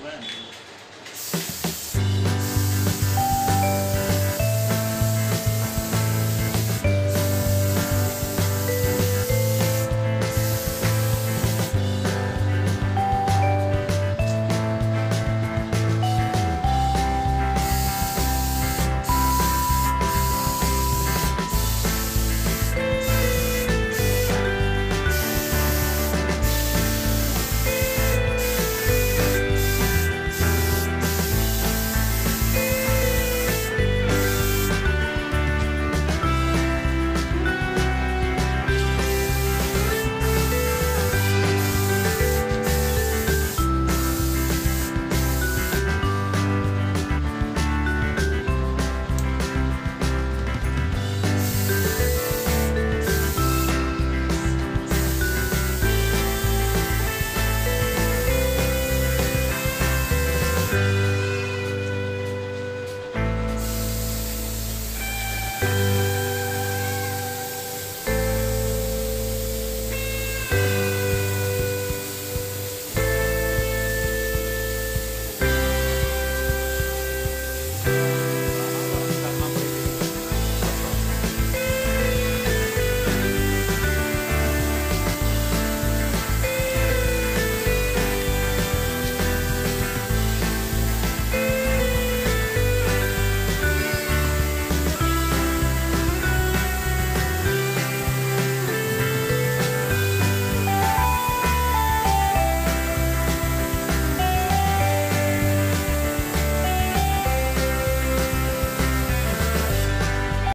Amen.